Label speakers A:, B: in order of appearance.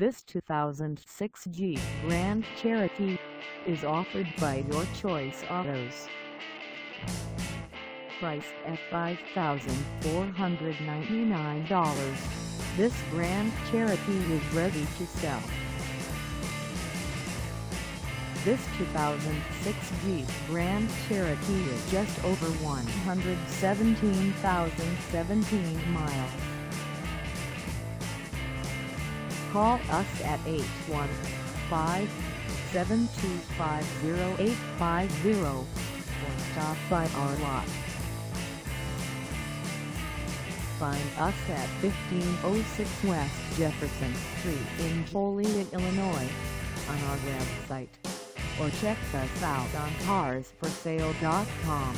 A: This 2006 Jeep Grand Cherokee is offered by Your Choice Autos. Priced at $5,499. This Grand Cherokee is ready to sell. This 2006 Jeep Grand Cherokee is just over 117,017 miles. Call us at 815-725-0850 or stop by our lot. Find us at 1506 West Jefferson Street in Joliet, Illinois on our website or check us out on carsforsale.com.